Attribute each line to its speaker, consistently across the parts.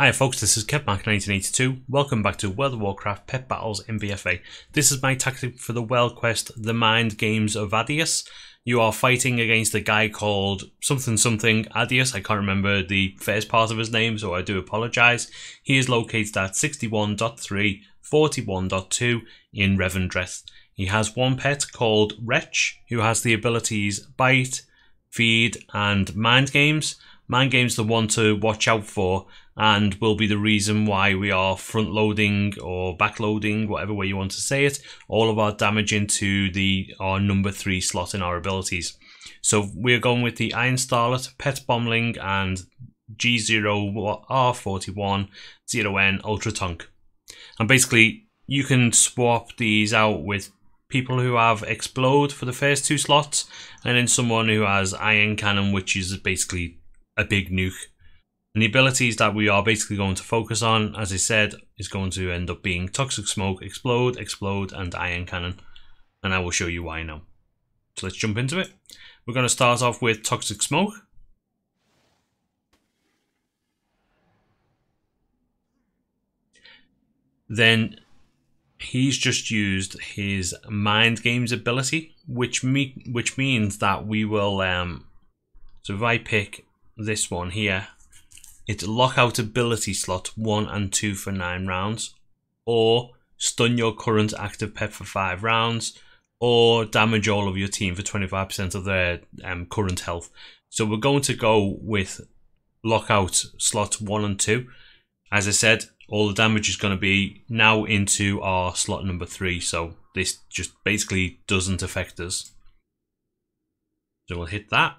Speaker 1: Hi folks, this is KevMc1982. Welcome back to World of Warcraft Pet Battles in BFA. This is my tactic for the World Quest, The Mind Games of Addius. You are fighting against a guy called something something Addius. I can't remember the first part of his name, so I do apologise. He is located at 61.3, 41.2 in Revendreth. He has one pet called Wretch, who has the abilities Bite, Feed, and Mind Games. Mind Games the one to watch out for and will be the reason why we are front loading or back loading, whatever way you want to say it, all of our damage into the our number three slot in our abilities. So we're going with the Iron Starlette, Pet Bombling, and G0R41 0N Ultra Tonk. And basically, you can swap these out with people who have Explode for the first two slots, and then someone who has Iron Cannon, which is basically a big nuke and the abilities that we are basically going to focus on, as I said, is going to end up being Toxic Smoke, Explode, Explode, and Iron Cannon. And I will show you why now. So let's jump into it. We're going to start off with Toxic Smoke. Then he's just used his Mind Games ability, which me which means that we will um so if I pick this one here it's lockout ability slot 1 and 2 for 9 rounds, or stun your current active pet for 5 rounds, or damage all of your team for 25% of their um, current health. So we're going to go with lockout slot 1 and 2. As I said, all the damage is going to be now into our slot number 3, so this just basically doesn't affect us. So we'll hit that.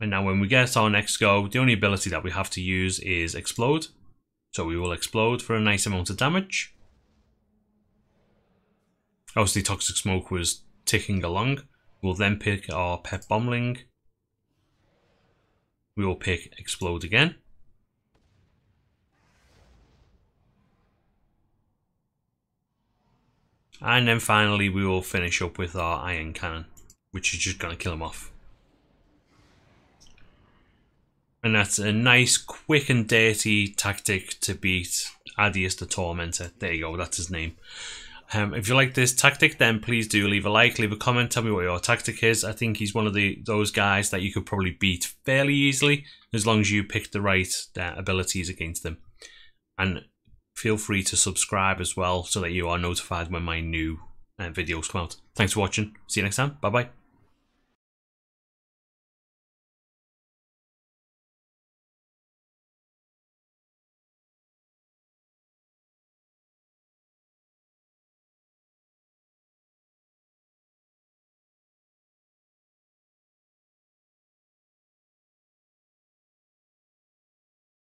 Speaker 1: And now when we get our next go, the only ability that we have to use is explode. So we will explode for a nice amount of damage. Obviously Toxic Smoke was ticking along. We'll then pick our Pet Bombling. We will pick Explode again. And then finally we will finish up with our Iron Cannon, which is just going to kill him off. And that's a nice, quick and dirty tactic to beat Addius the Tormentor. There you go, that's his name. Um, if you like this tactic, then please do leave a like, leave a comment, tell me what your tactic is. I think he's one of the those guys that you could probably beat fairly easily as long as you pick the right uh, abilities against them. And feel free to subscribe as well so that you are notified when my new uh, videos come out. Thanks for watching. See you next time. Bye bye.